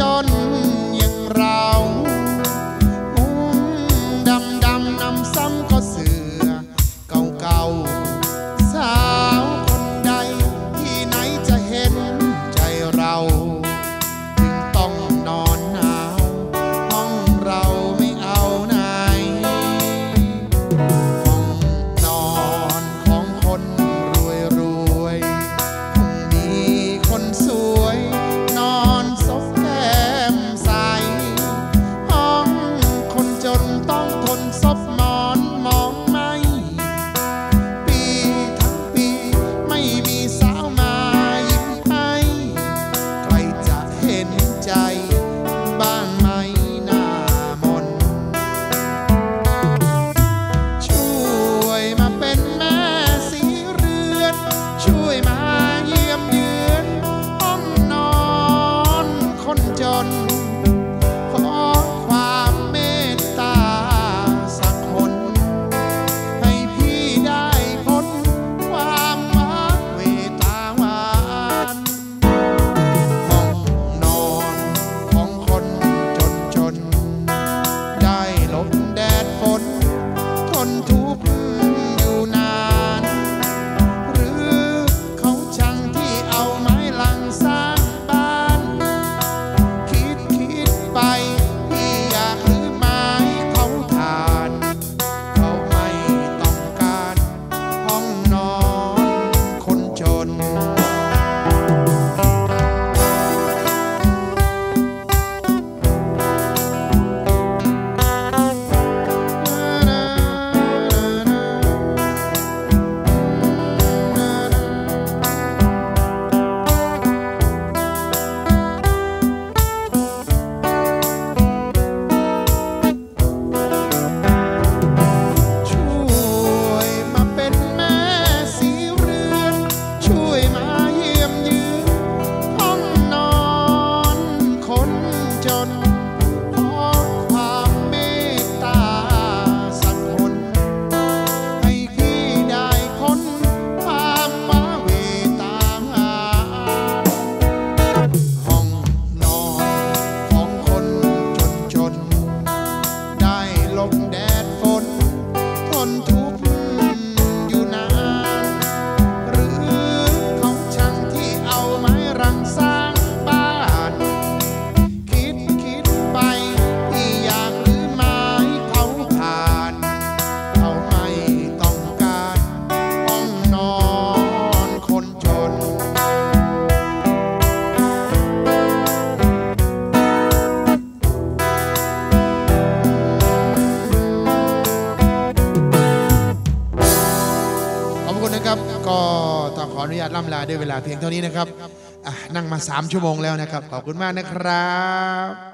จนอย่างเรา ก็ต้องขออนุญาตล่ำลาด้วยเวลาเพียงเท่านี้นะครับนั่งมา 3 ชั่วโมงแล้วนะครับ ขอบคุณมากนะครับ